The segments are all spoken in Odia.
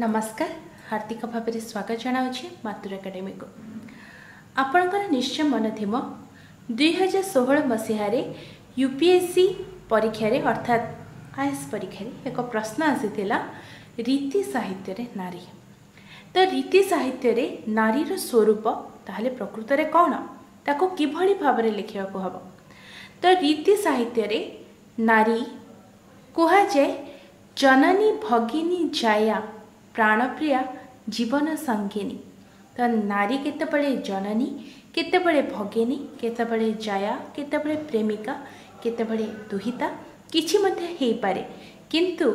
ନମସ୍କାର। ହାର୍ଦ୍ଦିକ ଭାବରେ ସ୍ୱାଗତ ଜଣାଉଛି ମାତୃ ଏକାଡେମୀକୁ। ଆପଣଙ୍କର ନିଶ୍ଚୟ ମନେ ଥିବ ଦୁଇହଜାର ଷୋହଳ ମସିହାରେ ୟୁ ପି ଏସ୍ ସି ପରୀକ୍ଷାରେ ଅର୍ଥାତ୍ ଆଇଏସ୍ ପରୀକ୍ଷାରେ ଏକ ପ୍ରଶ୍ନ ଆସିଥିଲା ରୀତି ସାହିତ୍ୟରେ ନାରୀ ତ ରୀତି ସାହିତ୍ୟରେ ନାରୀର ସ୍ୱରୂପ ତାହେଲେ ପ୍ରକୃତରେ କ'ଣ? ତାକୁ କିଭଳି ଭାବରେ ଲେଖିବାକୁ ହେବ? ତ ରୀତି ସାହିତ୍ୟରେ ନାରୀ କୁହାଯାଏ ଜନନୀ ଭଗିନୀ ଜାୟା ପ୍ରାଣପ୍ରିୟା ଜୀବନ ସଙ୍ଗିନୀ ତ ନାରୀ କେତେବେଳେ ଜନନୀ କେତେବେଳେ ଭଗିନୀ କେତେବେଳେ ଜାୟା କେତେବେଳେ ପ୍ରେମିକା କେତେବେଳେ ଦୁହିତା କିଛି ମଧ୍ୟ ହେଇପାରେ। କିନ୍ତୁ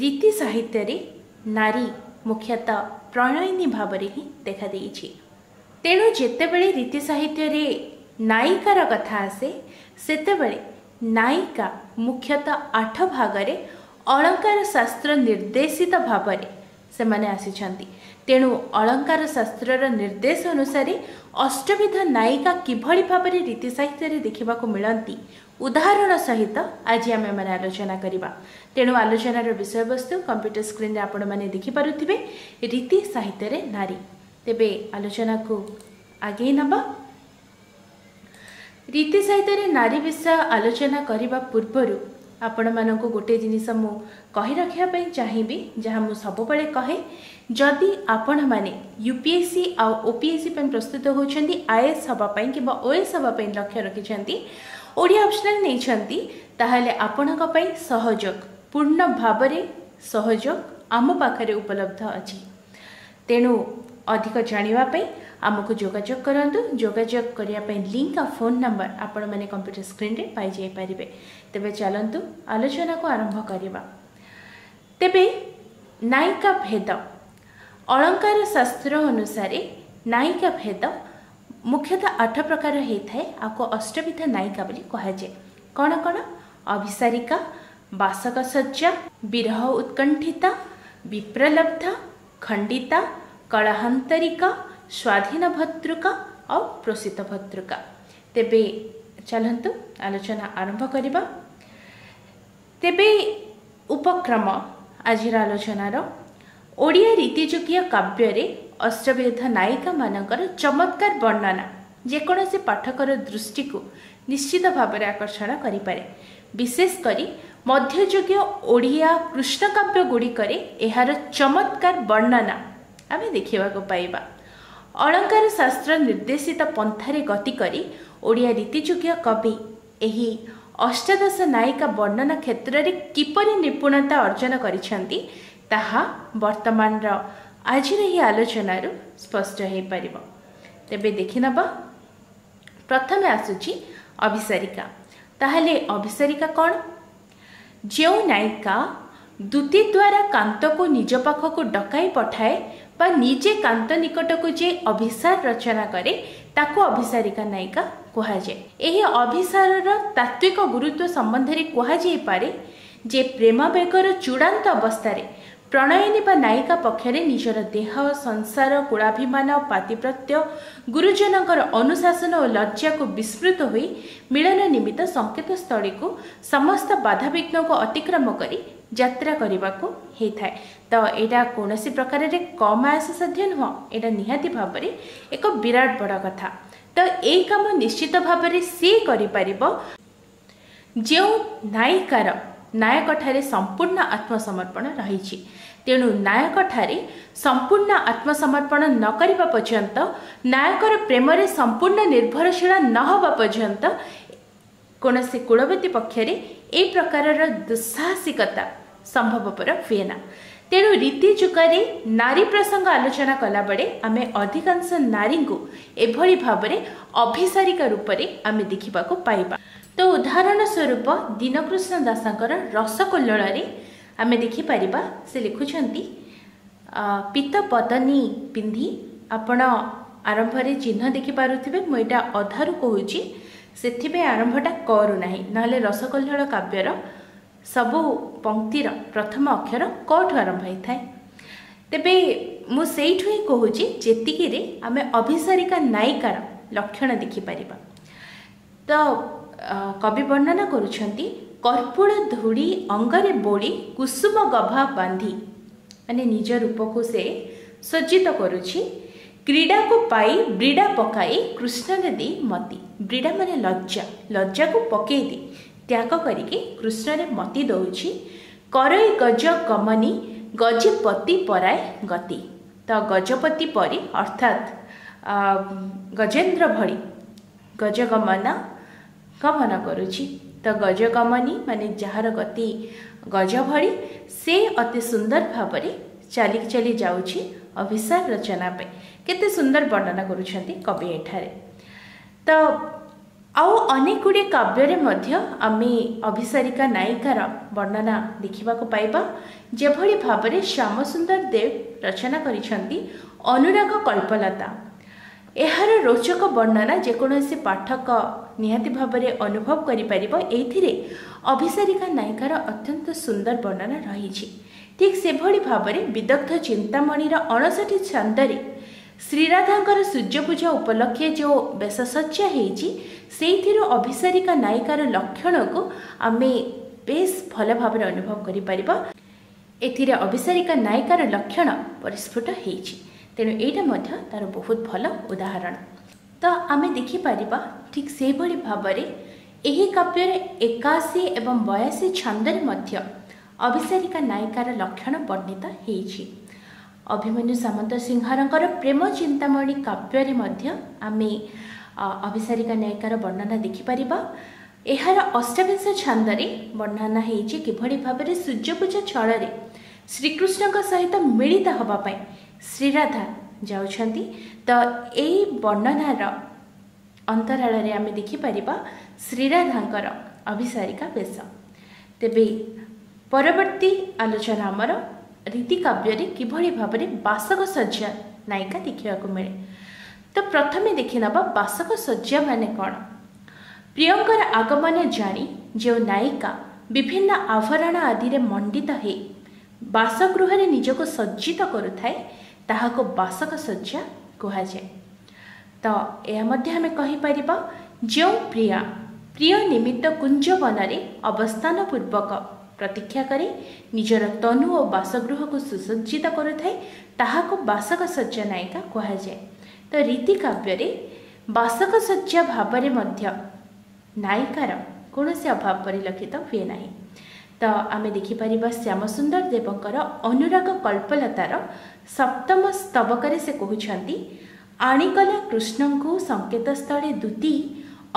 ରୀତି ସାହିତ୍ୟରେ ନାରୀ ମୁଖ୍ୟତଃ ପ୍ରଣୟିନୀ ଭାବରେ ହିଁ ଦେଖାଦେଇଛି। ତେଣୁ ଯେତେବେଳେ ରୀତି ସାହିତ୍ୟରେ ନାୟିକାର କଥା ଆସେ ସେତେବେଳେ ନାୟିକା ମୁଖ୍ୟତଃ ଆଠ ଭାଗରେ ଅଳଙ୍କାର ଶାସ୍ତ୍ର ନିର୍ଦ୍ଦେଶିତ ଭାବରେ ସେମାନେ ଆସିଛନ୍ତି। ତେଣୁ ଅଳଙ୍କାର ଶାସ୍ତ୍ରର ନିର୍ଦ୍ଦେଶ ଅନୁସାରେ ଅଷ୍ଟବିଧ ନାୟିକା କିଭଳି ଭାବରେ ରୀତି ସାହିତ୍ୟରେ ଦେଖିବାକୁ ମିଳନ୍ତି ଉଦାହରଣ ସହିତ ଆଜି ଆମେମାନେ ଆଲୋଚନା କରିବା। ତେଣୁ ଆଲୋଚନାର ବିଷୟବସ୍ତୁ କମ୍ପ୍ୟୁଟର ସ୍କ୍ରିନ୍ରେ ଆପଣମାନେ ଦେଖିପାରୁଥିବେ ରୀତି ସାହିତ୍ୟରେ ନାରୀ। ତେବେ ଆଲୋଚନାକୁ ଆଗେଇ ନେବା। ରୀତି ସାହିତ୍ୟରେ ନାରୀ ବିଷୟ ଆଲୋଚନା କରିବା ପୂର୍ବରୁ ଆପଣମାନଙ୍କୁ ଗୋଟିଏ ଜିନିଷ ମୁଁ କହି ରଖିବା ପାଇଁ ଚାହିଁବି ଯାହା ମୁଁ ସବୁବେଳେ କହେ ଯଦି ଆପଣମାନେ ୟୁ ପି ଏସ୍ ସି ଆଉ ଓ ପି ଏସ୍ ସି ପାଇଁ ପ୍ରସ୍ତୁତ ହେଉଛନ୍ତି ଆଇଏଏସ୍ ହେବା ପାଇଁ କିମ୍ବା ଓଏସ୍ ହେବା ପାଇଁ ଲକ୍ଷ୍ୟ ରଖିଛନ୍ତି ଓଡ଼ିଆ ଅପସନାଲ୍ ନେଇଛନ୍ତି ତାହେଲେ ଆପଣଙ୍କ ପାଇଁ ସହଯୋଗ ପୂର୍ଣ୍ଣ ଭାବରେ ସହଯୋଗ ଆମ ପାଖରେ ଉପଲବ୍ଧ ଅଛି। ତେଣୁ ଅଧିକ ଜାଣିବା ପାଇଁ आमको जोजोग करूँ जोजोग करने लिंक आ फ़ोन नंबर आपण मैंने कंप्यूटर स्क्रीन में पाई पारे तेज चलतु आलोचना को आरंभ करवा तेरे नायिका भेद अलंकार शास्त्र अनुसार नायिका भेद मुख्यतः आठ प्रकार होता है आपको अष्टविध नायिका बोली कहुए कौन कौन अभिसारिका बासक सज्जा विरह उत्कंठिता विप्रलब्ध खंडिता कलाहांतरिका ସ୍ୱାଧୀନ ଭତୃକା ଆଉ ପ୍ରୋଷିତ ଭତୃକା ତେବେ ଚାଲନ୍ତୁ ଆଲୋଚନା ଆରମ୍ଭ କରିବା ତେବେ ଉପକ୍ରମ ଆଜିର ଆଲୋଚନାର ଓଡ଼ିଆ ରୀତିଯୁଗୀୟ କାବ୍ୟରେ ଅଷ୍ଟବିଧ ନାୟିକାମାନଙ୍କର ଚମତ୍କାର ବର୍ଣ୍ଣନା ଯେକୌଣସି ପାଠକର ଦୃଷ୍ଟିକୁ ନିଶ୍ଚିତ ଭାବରେ ଆକର୍ଷଣ କରିପାରେ ବିଶେଷ କରି ମଧ୍ୟଯୁଗୀୟ ଓଡ଼ିଆ କୃଷ୍ଣକାବ୍ୟ ଗୁଡ଼ିକରେ ଏହାର ଚମତ୍କାର ବର୍ଣ୍ଣନା ଆମେ ଦେଖିବାକୁ ପାଇବା ଅଳଙ୍କାର ଶାସ୍ତ୍ର ନିର୍ଦ୍ଦେଶିତ ପନ୍ଥାରେ ଗତି କରି ଓଡ଼ିଆ ରୀତିଯୁଗୀୟ କବି ଏହି ଅଷ୍ଟାଦଶ ନାୟିକା ବର୍ଣ୍ଣନା କ୍ଷେତ୍ରରେ କିପରି ନିପୁଣତା ଅର୍ଜନ କରିଛନ୍ତି ତାହା ବର୍ତ୍ତମାନର ଆଜିର ଏହି ଆଲୋଚନାରୁ ସ୍ପଷ୍ଟ ହୋଇପାରିବ। ତେବେ ଦେଖିନେବା ପ୍ରଥମେ ଆସୁଛି ଅଭିସାରିକା। ତାହେଲେ ଅଭିସାରିକା କ'ଣ? ଯେଉଁ ନାୟିକା ଦୂତି ଦ୍ୱାରା କାନ୍ତକୁ ନିଜ ପାଖକୁ ଡକାଇ ପଠାଏ ବା ନିଜେ କାନ୍ତ ନିକଟକୁ ଯେ ଅଭିସାର ରଚନା କରେ ତାକୁ ଅଭିସାରିକା ନାୟିକା କୁହାଯାଏ। ଏହି ଅଭିସାରର ତାତ୍ତ୍ୱିକ ଗୁରୁତ୍ୱ ସମ୍ବନ୍ଧରେ କୁହାଯାଇପାରେ ଯେ ପ୍ରେମାବେଗର ଚୂଡ଼ାନ୍ତ ଅବସ୍ଥାରେ ପ୍ରଣୟିନୀ ବା ନାୟିକା ପକ୍ଷରେ ନିଜର ଦେହ ସଂସାର କୁଳାଭିମାନ ପାତିପ୍ରତ୍ୟ ଗୁରୁଜନଙ୍କର ଅନୁଶାସନ ଓ ଲଜ୍ଜାକୁ ବିସ୍ମୃତ ହୋଇ ମିଳନ ନିମିତ୍ତ ସଙ୍କେତ ସ୍ଥଳୀକୁ ସମସ୍ତ ବାଧାବିଘ୍ନକୁ ଅତିକ୍ରମ କରି ଯାତ୍ରା କରିବାକୁ ହେଇଥାଏ। ତ ଏଇଟା କୌଣସି ପ୍ରକାରରେ କମ୍ ଆୟାସ ସାଧ୍ୟ ନୁହଁ ଏଇଟା ନିହାତି ଭାବରେ ଏକ ବିରାଟ ବଡ଼ କଥା। ତ ଏଇ କାମ ନିଶ୍ଚିତ ଭାବରେ ସିଏ କରିପାରିବ। ଯେଉଁ ନାୟିକାର ନାୟକଠାରେ ସମ୍ପୂର୍ଣ୍ଣ ଆତ୍ମସମର୍ପଣ ରହିଛି ତେଣୁ ନାୟକଠାରେ ସମ୍ପୂର୍ଣ୍ଣ ଆତ୍ମସମର୍ପଣ ନ କରିବା ପର୍ଯ୍ୟନ୍ତ ନାୟକର ପ୍ରେମରେ ସମ୍ପୂର୍ଣ୍ଣ ନିର୍ଭରଶୀଳ ନ ହେବା ପର୍ଯ୍ୟନ୍ତ କୌଣସି କୁଳବତୀ ପକ୍ଷରେ ଏହି ପ୍ରକାରର ଦୁଃସାହସିକତା ସମ୍ଭବପର ହୁଏ ନା। ତେଣୁ ରୀତି ଯୁଗରେ ନାରୀ ପ୍ରସଙ୍ଗ ଆଲୋଚନା କଲାବେଳେ ଆମେ ଅଧିକାଂଶ ନାରୀଙ୍କୁ ଏଭଳି ଭାବରେ ଅଭିସାରିକା ରୂପରେ ଆମେ ଦେଖିବାକୁ ପାଇବା। ତ ଉଦାହରଣ ସ୍ୱରୂପ ଦୀନକୃଷ୍ଣ ଦାସଙ୍କର ରସକୋଲ୍ଲଳରେ ଆମେ ଦେଖିପାରିବା ସେ ଲେଖୁଛନ୍ତି ପିତ ପଦନୀ ପିନ୍ଧି ଆପଣ ଆରମ୍ଭରେ ଚିହ୍ନ ଦେଖିପାରୁଥିବେ ମୁଁ ଏଇଟା ଅଧାରୁ କହୁଛି। ସେଥିପାଇଁ ଆରମ୍ଭଟା କରୁନାହିଁ ନହେଲେ ରସକଲ୍ଲୋଳ କାବ୍ୟର ସବୁ ପଙ୍କ୍ତିର ପ୍ରଥମ ଅକ୍ଷର କଠୁ ଆରମ୍ଭ ହୋଇଥାଏ? ତେବେ ମୁଁ ସେଇଠୁ ହିଁ କହୁଛି ଯେତିକିରେ ଆମେ ଅଭିସାରିକା ନାୟିକାର ଲକ୍ଷଣ ଦେଖିପାରିବା। ତ କବି ବର୍ଣ୍ଣନା କରୁଛନ୍ତି କର୍ପୁଳ ଧୂଳି ଅଙ୍ଗରେ ବୋଳି କୁସୁମ ଗଭା ବାନ୍ଧି। ମାନେ ନିଜ ରୂପକୁ ସେ ସଜ୍ଜିତ କରୁଛି। କ୍ରୀଡ଼ାକୁ ପାଇ ବ୍ରୀଡ଼ା ପକାଇ କୃଷ୍ଣରେ ଦେଇ ମତି। ବ୍ରୀଡ଼ା ମାନେ ଲଜ୍ଜା। ଲଜ୍ଜାକୁ ପକେଇ ଦେଇ ତ୍ୟାଗ କରିକି କୃଷ୍ଣରେ ମତି ଦେଉଛି। କରଇ ଗଜ ଗମନି ଗଜପତି ପରାଏ ଗତି। ତ ଗଜପତି ପରି ଅର୍ଥାତ୍ ଗଜେନ୍ଦ୍ର ଭଳି ଗଜଗମନ ଗମନ କରୁଛି। ତ ଗଜଗମନି ମାନେ ଯାହାର ଗତି ଗଜ ଭଳି ସେ ଅତି ସୁନ୍ଦର ଭାବରେ ଚାଲି ଚାଲି ଯାଉଛି। ଅଭିସାର ରଚନା ପାଇଁ କେତେ ସୁନ୍ଦର ବର୍ଣ୍ଣନା କରୁଛନ୍ତି କବି ଏଠାରେ ତ ଆଉ ଅନେକ ଗୁଡ଼ିଏ କାବ୍ୟରେ ମଧ୍ୟ ଆମେ ଅଭିସାରିକା ନାୟିକାର ବର୍ଣ୍ଣନା ଦେଖିବାକୁ ପାଇବା ଯେଭଳି ଭାବରେ ଶ୍ୟାମସୁନ୍ଦର ଦେବ ରଚନା କରିଛନ୍ତି ଅନୁରାଗ କଳ୍ପଲତା ଏହାର ରୋଚକ ବର୍ଣ୍ଣନା ଯେକୌଣସି ପାଠକ ନିହାତି ଭାବରେ ଅନୁଭବ କରିପାରିବ ଏଇଥିରେ ଅଭିସାରିକା ନାୟିକାର ଅତ୍ୟନ୍ତ ସୁନ୍ଦର ବର୍ଣ୍ଣନା ରହିଛି ଠିକ୍ ସେଭଳି ଭାବରେ ବିଦଗ୍ଧ ଚିନ୍ତାମଣିର ଅଣଷଠି ଛନ୍ଦରେ ଶ୍ରୀରାଧାଙ୍କର ସୂର୍ଯ୍ୟପୂଜା ଉପଲକ୍ଷେ ଯେଉଁ ବେଶସଜ୍ଜା ହେଇଛି ସେଇଥିରୁ ଅଭିସାରିକା ନାୟିକାର ଲକ୍ଷଣକୁ ଆମେ ବେଶ ଭଲ ଭାବରେ ଅନୁଭବ କରିପାରିବା। ଏଥିରେ ଅଭିସାରିକା ନାୟିକାର ଲକ୍ଷଣ ପରିସ୍ଫୁଟ ହେଇଛି। ତେଣୁ ଏଇଟା ମଧ୍ୟ ତା'ର ବହୁତ ଭଲ ଉଦାହରଣ। ତ ଆମେ ଦେଖିପାରିବା ଠିକ୍ ସେହିଭଳି ଭାବରେ ଏହି କାବ୍ୟରେ ଏକାଅଶୀ ଏବଂ ବୟାଅଶୀ ଛନ୍ଦରେ ମଧ୍ୟ ଅଭିସାରିକା ନାୟିକାର ଲକ୍ଷଣ ବର୍ଣ୍ଣିତ ହେଇଛି। ଅଭିମନ୍ୟୁ ସାମନ୍ତ ସିଂହାରଙ୍କର ପ୍ରେମ ଚିନ୍ତାମଣି କାବ୍ୟରେ ମଧ୍ୟ ଆମେ ଅଭିସାରିକା ନାୟିକାର ବର୍ଣ୍ଣନା ଦେଖିପାରିବା। ଏହାର ଅଷ୍ଟାବିଂଶ ଛାନ୍ଦରେ ବର୍ଣ୍ଣନା ହେଇଛି କିଭଳି ଭାବରେ ସୂର୍ଯ୍ୟପୂଜା ଛଳରେ ଶ୍ରୀକୃଷ୍ଣଙ୍କ ସହିତ ମିଳିତ ହେବା ପାଇଁ ଶ୍ରୀରାଧା ଯାଉଛନ୍ତି। ତ ଏହି ବର୍ଣ୍ଣନାର ଅନ୍ତରାଳରେ ଆମେ ଦେଖିପାରିବା ଶ୍ରୀରାଧାଙ୍କର ଅଭିସାରିକା ବେଶ। ତେବେ ପରବର୍ତ୍ତୀ ଆଲୋଚନା ଆମର ରୀତି କାବ୍ୟରେ କିଭଳି ଭାବରେ ବାସକ ଶଯ୍ୟା ନାୟିକା ଦେଖିବାକୁ ମିଳେ। ତ ପ୍ରଥମେ ଦେଖିନେବା ବାସକ ଶଯ୍ୟା ମାନେ କ'ଣ? ପ୍ରିୟଙ୍କର ଆଗମନ ଜାଣି ଯେଉଁ ନାୟିକା ବିଭିନ୍ନ ଆଭରଣ ଆଦିରେ ମଣ୍ଡିତ ହେଇ ବାସଗୃହରେ ନିଜକୁ ସଜ୍ଜିତ କରୁଥାଏ ତାହାକୁ ବାସକ ଶଯ୍ୟା କୁହାଯାଏ। ତ ଏହା ମଧ୍ୟ ଆମେ କହିପାରିବା ଯେଉଁ ପ୍ରିୟା ପ୍ରିୟ ନିମିତ୍ତ କୁଞ୍ଜବନରେ ଅବସ୍ଥାନ ପୂର୍ବକ ପ୍ରତୀକ୍ଷା କରି ନିଜର ତନୁ ଓ ବାସଗୃହକୁ ସୁସଜ୍ଜିତ କରୁଥାଏ ତାହାକୁ ବାସକ ଶଯ୍ୟା ନାୟିକା କୁହାଯାଏ। ତ ରୀତି କାବ୍ୟରେ ବାସକ ଶଯ୍ୟା ଭାବରେ ମଧ୍ୟ ନାୟିକାର କୌଣସି ଅଭାବ ପରିଲକ୍ଷିତ ହୁଏ ନାହିଁ। ତ ଆମେ ଦେଖିପାରିବା ଶ୍ୟାମସୁନ୍ଦର ଦେବଙ୍କର ଅନୁରାଗ କଳ୍ପଲତାର ସପ୍ତମ ସ୍ତବକରେ ସେ କହୁଛନ୍ତି ଆଣିଗଲା କୃଷ୍ଣଙ୍କୁ ସଙ୍କେତସ୍ଥଳେ ଦୂତି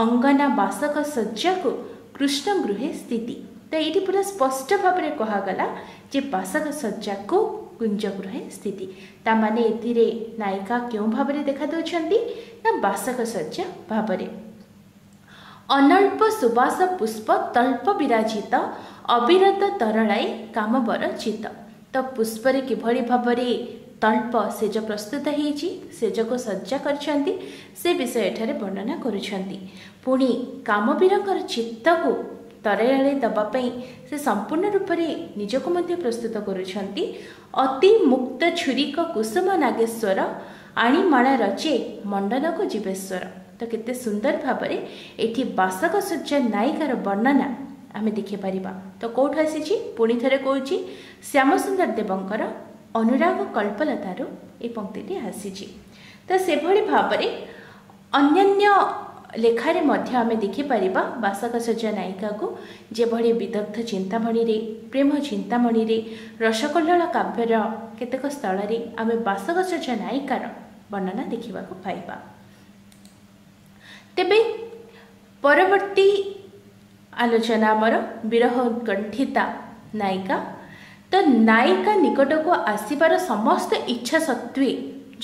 ଅଙ୍ଗନା ବାସକ ଶଯ୍ୟାକୁ କୃଷ୍ଣ ଗୃହେ ସ୍ଥିତି। ତ ଏଇଠି ପୁରା ସ୍ପଷ୍ଟ ଭାବରେ କୁହାଗଲା ଯେ ବାସକ ଶଯ୍ୟାକୁ କୁଞ୍ଜ ଗୃହେ ସ୍ଥିତି। ତାମାନେ ଏଥିରେ ନାୟିକା କେଉଁ ଭାବରେ ଦେଖାଦେଉଛନ୍ତି ନା ବାସକ ଶଯ୍ୟା ଭାବରେ। ଅନଳ୍ପ ସୁବାସ ପୁଷ୍ପ ତଳ୍ପ ବିରାଜିତ ଅବିରତ ତରଳାଇ କାମବର ଚିତ ତ ପୁଷ୍ପରେ କିଭଳି ଭାବରେ ତଳ୍ପ ସେଜ ପ୍ରସ୍ତୁତ ହେଇଛି ସେଜକୁ ସଜ୍ଜା କରିଛନ୍ତି ସେ ବିଷୟ ଏଠାରେ ବର୍ଣ୍ଣନା କରୁଛନ୍ତି। ପୁଣି କାମବୀରଙ୍କର ଚିତ୍ତକୁ ତରଳାଇ ଦେବା ପାଇଁ ସେ ସମ୍ପୂର୍ଣ୍ଣ ରୂପରେ ନିଜକୁ ମଧ୍ୟ ପ୍ରସ୍ତୁତ କରୁଛନ୍ତି। ଅତି ମୁକ୍ତ ଛୁରିକ କୁସୁମ ନାଗେଶ୍ୱର ଆଣିମାଳ ରଚେ ମଣ୍ଡନକୁ ଜୀବେଶ୍ୱର। ତ କେତେ ସୁନ୍ଦର ଭାବରେ ଏଠି ବାସକ ସୂର୍ଯ୍ୟ ନାୟିକାର ବର୍ଣ୍ଣନା ଆମେ ଦେଖିପାରିବା। ତ କେଉଁଠୁ ଆସିଛି? ପୁଣି ଥରେ କହୁଛି ଶ୍ୟାମସୁନ୍ଦର ଦେବଙ୍କର ଅନୁରାଗ କଳ୍ପଲତାରୁ ଏ ପଙ୍କ୍ତିଟି ଆସିଛି। ତ ସେଭଳି ଭାବରେ ଅନ୍ୟାନ୍ୟ ଲେଖାରେ ମଧ୍ୟ ଆମେ ଦେଖିପାରିବା ବାସକ ସଜ୍ଜା ନାୟିକାକୁ ଯେଭଳି ବିଦଗ୍ଧ ଚିନ୍ତାମଣିରେ ପ୍ରେମ ଚିନ୍ତାମଣିରେ ରସକଲ୍ଲୋଳ କାବ୍ୟର କେତେକ ସ୍ଥଳରେ ଆମେ ବାସକ ସଜ୍ଜା ନାୟିକାର ବର୍ଣ୍ଣନା ଦେଖିବାକୁ ପାଇବା। ତେବେ ପରବର୍ତ୍ତୀ ଆଲୋଚନା ଆମର ବିରହ ଉତ୍କଣ୍ଠିତା ନାୟିକା। ତ ନାୟିକା ନିକଟକୁ ଆସିବାର ସମସ୍ତ ଇଚ୍ଛା ସତ୍ତ୍ୱେ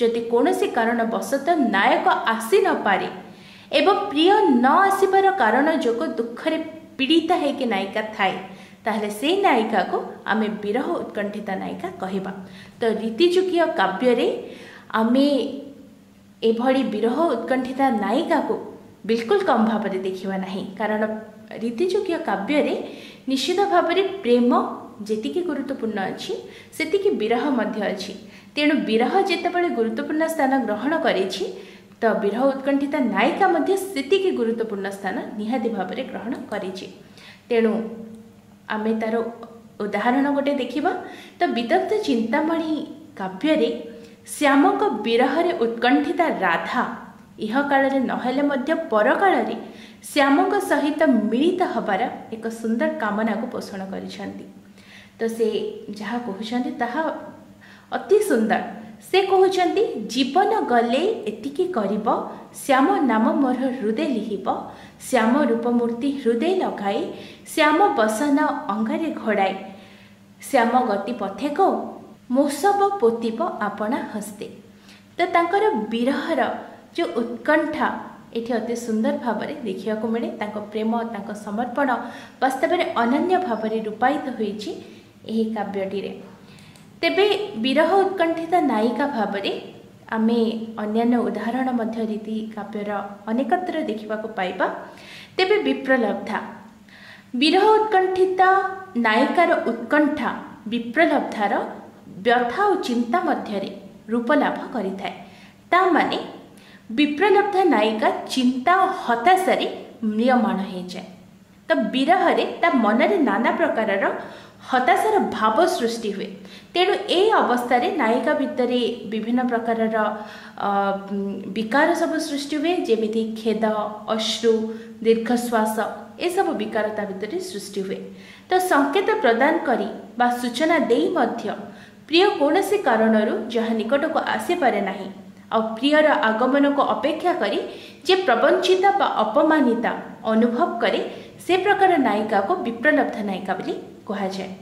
ଯଦି କୌଣସି କାରଣବଶତଃ ନାୟକ ଆସି ନପାରେ ଏବଂ ପ୍ରିୟ ନ ଆସିବାର କାରଣ ଯୋଗୁଁ ଦୁଃଖରେ ପୀଡ଼ିତା ହେଇକି ନାୟିକା ଥାଏ ତାହେଲେ ସେଇ ନାୟିକାକୁ ଆମେ ବିରହ ଉତ୍କଣ୍ଠିତା ନାୟିକା କହିବା। ତ ରୀତିଯୁଗୀୟ କାବ୍ୟରେ ଆମେ ଏଭଳି ବିରହ ଉତ୍କଣ୍ଠିତା ନାୟିକାକୁ ବିଲକୁଲ କମ୍ ଭାବରେ ଦେଖିବା ନାହିଁ। କାରଣ ରୀତିଯୁଗୀୟ କାବ୍ୟରେ ନିଶ୍ଚିତ ଭାବରେ ପ୍ରେମ ଯେତିକି ଗୁରୁତ୍ୱପୂର୍ଣ୍ଣ ଅଛି ସେତିକି ବିରହ ମଧ୍ୟ ଅଛି। ତେଣୁ ବିରହ ଯେତେବେଳେ ଗୁରୁତ୍ୱପୂର୍ଣ୍ଣ ସ୍ଥାନ ଗ୍ରହଣ କରିଛି ତ ବିରହ ଉତ୍କଣ୍ଠିତା ନାୟିକା ମଧ୍ୟ ସେତିକି ଗୁରୁତ୍ୱପୂର୍ଣ୍ଣ ସ୍ଥାନ ନିହାତି ଭାବରେ ଗ୍ରହଣ କରିଛି। ତେଣୁ ଆମେ ତା'ର ଉଦାହରଣ ଗୋଟେ ଦେଖିବା। ତ ବିଦଗ୍ଧ ଚିନ୍ତାମଣି କାବ୍ୟରେ ଶ୍ୟାମଙ୍କ ବିରହରେ ଉତ୍କଣ୍ଠିତା ରାଧା ଇହକାଳରେ ନହେଲେ ମଧ୍ୟ ପରକାଳରେ ଶ୍ୟାମଙ୍କ ସହିତ ମିଳିତ ହେବାର ଏକ ସୁନ୍ଦର କାମନାକୁ ପୋଷଣ କରିଛନ୍ତି। ତ ସେ ଯାହା କହୁଛନ୍ତି ତାହା ଅତି ସୁନ୍ଦର। ସେ କହୁଛନ୍ତି ଜୀବନ ଗଲେ ଏତିକି କରିବ ଶ୍ୟାମ ନାମ ମୋର ହୃଦୟ ଲିହିବ। ଶ୍ୟାମ ରୂପମୂର୍ତ୍ତି ହୃଦୟ ଲଗାଇ ଶ୍ୟାମ ବସନ ଅଙ୍ଗାରେ ଘୋଡ଼ାଏ ଶ୍ୟାମ ଗତି ପଥେକ ମୋସବ ପୋତିବ ଆପଣା ହସ୍ତେ। ତ ତାଙ୍କର ବିରହର ଯେଉଁ ଉତ୍କଣ୍ଠା ଏଠି ଅତି ସୁନ୍ଦର ଭାବରେ ଦେଖିବାକୁ ମିଳେ। ତାଙ୍କ ପ୍ରେମ ତାଙ୍କ ସମର୍ପଣ ବାସ୍ତବରେ ଅନନ୍ୟ ଭାବରେ ରୂପାୟିତ ହୋଇଛି ଏହି କାବ୍ୟଟିରେ। ତେବେ ବିରହ ଉତ୍କଣ୍ଠିତ ନାୟିକା ଭାବରେ ଆମେ ଅନ୍ୟାନ୍ୟ ଉଦାହରଣ ମଧ୍ୟ ରୀତି କାବ୍ୟର ଅନେକତ୍ର ଦେଖିବାକୁ ପାଇବା। ତେବେ ବିପ୍ରଲବ୍ଧା। ବିରହ ଉତ୍କଣ୍ଠିତ ନାୟିକାର ଉତ୍କଣ୍ଠା ବିପ୍ରଲବ୍ଧାର ବ୍ୟଥା ଓ ଚିନ୍ତା ମଧ୍ୟରେ ରୂପ ଲାଭ କରିଥାଏ। ତା ମାନେ ବିପ୍ରଲବ୍ଧ ନାୟିକା ଚିନ୍ତା ଓ ହତାଶାରେ ମ୍ରିୟମାଣ ହେଇଯାଏ। ତ ବିରହରେ ତା ମନରେ ନାନା ପ୍ରକାରର ହତାଶାର ଭାବ ସୃଷ୍ଟି ହୁଏ ତେଣୁ ଏ ଅବସ୍ଥାରେ ନାୟିକା ଭିତରେ ବିଭିନ୍ନ ପ୍ରକାରର ବିକାର ସବୁ ସୃଷ୍ଟି ହୁଏ ଯେମିତି ଖେଦ ଅଶ୍ରୁ ଦୀର୍ଘଶ୍ୱାସ ଏସବୁ ବିକାର ତା ଭିତରେ ସୃଷ୍ଟି ହୁଏ ତ ସଂକେତ ପ୍ରଦାନ କରି ବା ସୂଚନା ଦେଇ ମଧ୍ୟ ପ୍ରିୟ କୌଣସି କାରଣରୁ ଯାହା ନିକଟକୁ ଆସିପାରେ ନାହିଁ ଆଉ ପ୍ରିୟର ଆଗମନକୁ ଅପେକ୍ଷା କରି ଯେ ପ୍ରବଞ୍ଚିତ ବା ଅପମାନିତା ଅନୁଭବ କରେ ସେ ପ୍ରକାର ନାୟିକାକୁ ବିପ୍ରଲବ୍ଧ ନାୟିକା ବୋଲି କୁହାଯାଏ।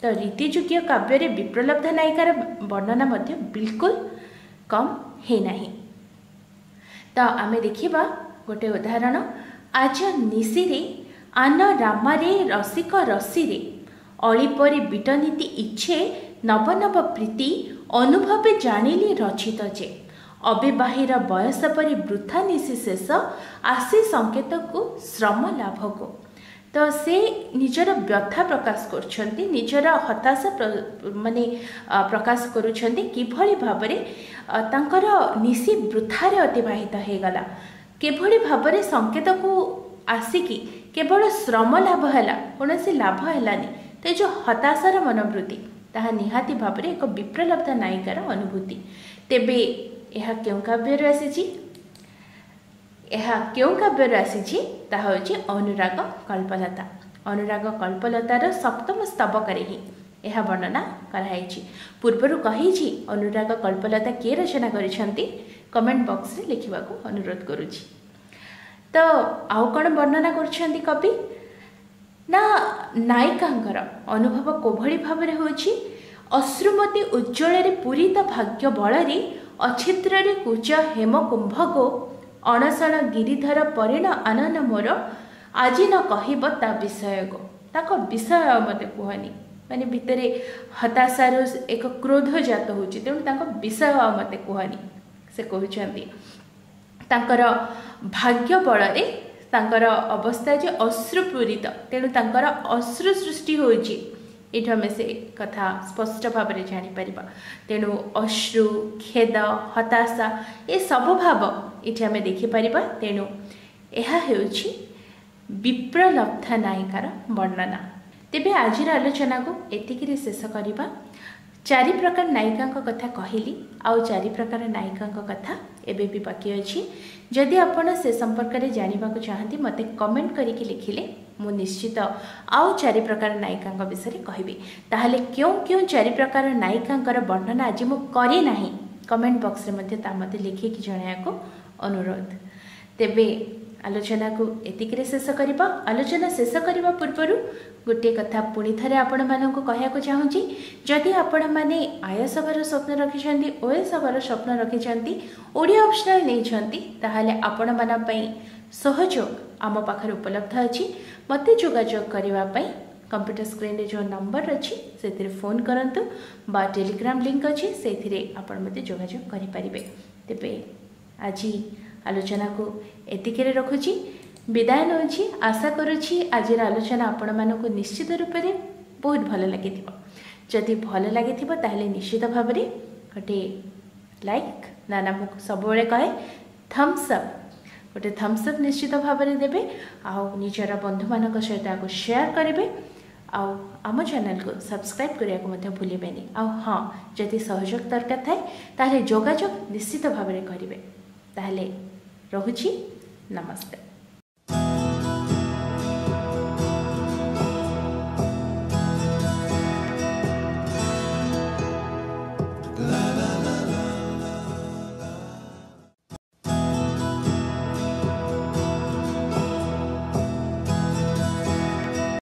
ତ ରୀତିଯୁଗୀୟ କାବ୍ୟରେ ବିପ୍ରଲବ୍ଧ ନାୟିକାର ବର୍ଣ୍ଣନା ମଧ୍ୟ ବିଲକୁଲ କମ୍ ହେଇନାହିଁ। ତ ଆମେ ଦେଖିବା ଗୋଟେ ଉଦାହରଣ। ଆଜ ନିଶିରେ ଆନ ରାମାରେ ରସିକ ରସିରେ ଅଳିପରି ବିଟନୀତି ଇଚ୍ଛେ ନବ ନବ ପ୍ରୀତି ଅନୁଭବେ ଜାଣିଲି ରଚିତ ଯେ। ଅବିବାହୀର ବୟସ ପରି ବୃଥା ନିଶି ଶେଷ ଆସି ସଂକେତକୁ ଶ୍ରମ ଲାଭକୁ। ତ ସେ ନିଜର ବ୍ୟଥା ପ୍ରକାଶ କରୁଛନ୍ତି ନିଜର ହତାଶା ମାନେ ପ୍ରକାଶ କରୁଛନ୍ତି କିଭଳି ଭାବରେ ତାଙ୍କର ନିଶି ବୃଥାରେ ଅତିବାହିତ ହୋଇଗଲା। କିଭଳି ଭାବରେ ସଂକେତକୁ ଆସିକି କେବଳ ଶ୍ରମ ଲାଭ ହେଲା କୌଣସି ଲାଭ ହେଲାନି ତ ଏ ଯେଉଁ ହତାଶାର ମନୋବୃତ୍ତି ତାହା ନିହାତି ଭାବରେ ଏକ ବିପ୍ରଲବ୍ଧ ନାୟିକାର ଅନୁଭୂତି। ତେବେ ଏହା କେଉଁ କାବ୍ୟରୁ ଆସିଛି? ଏହା କେଉଁ କାବ୍ୟରୁ ଆସିଛି? ତାହା ହେଉଛି ଅନୁରାଗ କଳ୍ପଲତା। ଅନୁରାଗ କଳ୍ପଲତାର ସପ୍ତମ ସ୍ତବକରେ ହିଁ ଏହା ବର୍ଣ୍ଣନା କରାଯାଇଛି। ପୂର୍ବରୁ କହିଛି ଅନୁରାଗ କଳ୍ପଲତା କିଏ ରଚନା କରିଛନ୍ତି? କମେଣ୍ଟ ବକ୍ସରେ ଲେଖିବାକୁ ଅନୁରୋଧ କରୁଛି। ତ ଆଉ କ'ଣ ବର୍ଣ୍ଣନା କରୁଛନ୍ତି କବି? ନା ନାୟିକାଙ୍କର ଅନୁଭବ କୋଭଳି ଭାବରେ ହେଉଛି ଅଶ୍ରୁମତୀ ଉଜ୍ଜଳରେ ପୂରିତ ଭାଗ୍ୟ ବଳରେ ଅଛିଦ୍ରରେ କୁଚ ହେମ କୁମ୍ଭକୁ ଅଣସଣ ଗିରିଧର ପରିଣ ଆନନ ମୋର ଆଜି ନ କହିବ ତା ବିଷୟକୁ। ତାଙ୍କ ବିଷୟ ମୋତେ କୁହନି। ମାନେ ଭିତରେ ହତାଶାରୁ ଏକ କ୍ରୋଧ ଜାତ ହେଉଛି। ତେଣୁ ତାଙ୍କ ବିଷୟ ମୋତେ କୁହନି ସେ କହୁଛନ୍ତି। ତାଙ୍କର ଭାଗ୍ୟ ବଳରେ ତାଙ୍କର ଅବସ୍ଥା ଯେ ଅଶ୍ରୁପୂରିତ। ତେଣୁ ତାଙ୍କର ଅଶ୍ରୁ ସୃଷ୍ଟି ହେଉଛି। ଏଇଠୁ ଆମେ ସେ କଥା ସ୍ପଷ୍ଟ ଭାବରେ ଜାଣିପାରିବା। ତେଣୁ ଅଶ୍ରୁ ଖେଦ ହତାଶା ଏସବୁ ଭାବ ଏଠି ଆମେ ଦେଖିପାରିବା ତେଣୁ ଏହା ହେଉଛି ବିପ୍ରଲବ୍ଧା ନାୟିକାର ବର୍ଣ୍ଣନା ତେବେ ଆଜିର ଆଲୋଚନାକୁ ଏତିକିରେ ଶେଷ କରିବା ଚାରି ପ୍ରକାର ନାୟିକାଙ୍କ କଥା କହିଲି ଆଉ ଚାରି ପ୍ରକାର ନାୟିକାଙ୍କ କଥା ଏବେ ବି ବାକି ଅଛି। ଯଦି ଆପଣ ସେ ସମ୍ପର୍କରେ ଜାଣିବାକୁ ଚାହାନ୍ତି ମୋତେ କମେଣ୍ଟ କରିକି ଲେଖିଲେ ମୁଁ ନିଶ୍ଚିତ ଆଉ ଚାରି ପ୍ରକାର ନାୟିକାଙ୍କ ବିଷୟରେ କହିବି। ତାହେଲେ କେଉଁ କେଉଁ ଚାରି ପ୍ରକାର ନାୟିକାଙ୍କର ବର୍ଣ୍ଣନା ଆଜି ମୁଁ କରି ନାହିଁ କମେଣ୍ଟ ବକ୍ସରେ ମଧ୍ୟ ତା ମୋତେ ଲେଖିକି ଜଣାଇବାକୁ ଅନୁରୋଧ। ତେବେ ଆଲୋଚନାକୁ ଏତିକିରେ ଶେଷ କରିବା। ଆଲୋଚନା ଶେଷ କରିବା ପୂର୍ବରୁ ଗୋଟିଏ କଥା ପୁଣି ଥରେ ଆପଣମାନଙ୍କୁ କହିବାକୁ ଚାହୁଁଛି। ଯଦି ଆପଣମାନେ ଆଇଏସ୍ ହେବାର ସ୍ୱପ୍ନ ରଖିଛନ୍ତି ଓଏସ୍ ହେବାର ସ୍ୱପ୍ନ ରଖିଛନ୍ତି ଓଡ଼ିଆ ଅପସନାଲ୍ ନେଇଛନ୍ତି ତାହେଲେ ଆପଣମାନଙ୍କ ପାଇଁ ସହଯୋଗ ଆମ ପାଖରେ ଉପଲବ୍ଧ ଅଛି। ମୋତେ ଯୋଗାଯୋଗ କରିବା ପାଇଁ କମ୍ପ୍ୟୁଟର ସ୍କ୍ରିନ୍ରେ ଯେଉଁ ନମ୍ବର ଅଛି ସେଥିରେ ଫୋନ୍ କରନ୍ତୁ ବା ଟେଲିଗ୍ରାମ ଲିଙ୍କ୍ ଅଛି ସେଇଥିରେ ଆପଣ ମୋତେ ଯୋଗାଯୋଗ କରିପାରିବେ। ତେବେ ଆଜି ଆଲୋଚନାକୁ ଏତିକିରେ ରଖୁଛି ବିଦାୟ ନେଉଛି ଆଶା କରୁଛି ଆଜିର ଆଲୋଚନା ଆପଣମାନଙ୍କୁ ନିଶ୍ଚିତ ରୂପରେ ବହୁତ ଭଲ ଲାଗିଥିବ ଯଦି ଭଲ ଲାଗିଥିବ ତାହେଲେ ନିଶ୍ଚିତ ଭାବରେ ଗୋଟିଏ ଲାଇକ୍ ନା ନା ମୁଁ ସବୁବେଳେ କହେ ଥମ୍ସ ଅପ୍ ଗୋଟେ ଥମ୍ସ ଅପ୍ ନିଶ୍ଚିତ ଭାବରେ ଦେବେ। ଆଉ ନିଜର ବନ୍ଧୁମାନଙ୍କ ସହିତ ଏହାକୁ ସେୟାର କରିବେ। ଆଉ ଆମ ଚ୍ୟାନେଲକୁ ସବସ୍କ୍ରାଇବ୍ କରିବାକୁ ମଧ୍ୟ ଭୁଲିବେନି। ଆଉ ହଁ ଯଦି ସହଯୋଗ ଦରକାର ଥାଏ ତାହେଲେ ଯୋଗାଯୋଗ ନିଶ୍ଚିତ ଭାବରେ କରିବେ। ତାହେଲେ ରହୁଛି ନମସ୍କାର